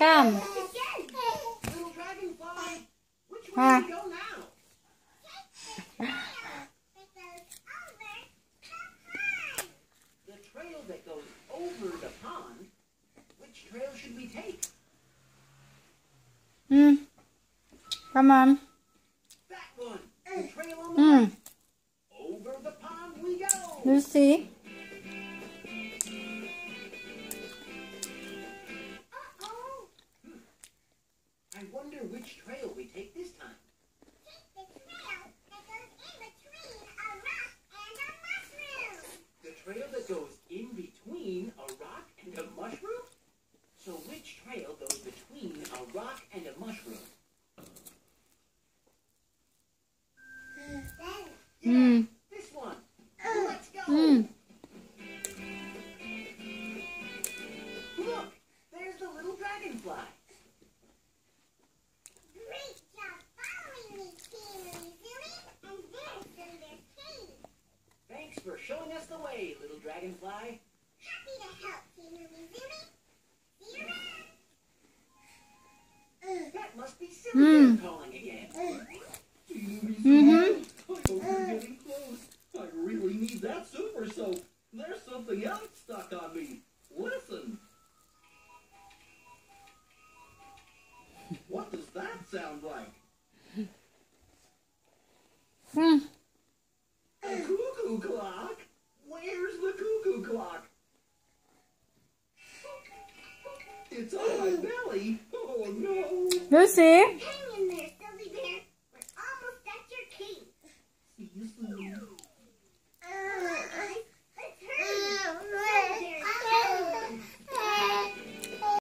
Come. Little dragonfly, which way Huh? do we go now? The trail that goes over the pond. Which trail should we take? Hmm. Come on. That one. The trail on the right. Over the pond we go. I wonder which trail we take this time. The trail that goes in between a rock and a mushroom. The trail that goes in between a rock and a mushroom? So which trail goes between a rock and a mushroom? Showing us the way, little dragonfly. That must be Silly Hmm. Calling again. Mm-hmm. I hope you're getting close. I really need that super soap. There's something else stuck on me. Listen. What does that sound like? Hmm. A cuckoo clock? Where's the clock? It's on my belly. Oh no. Lucy.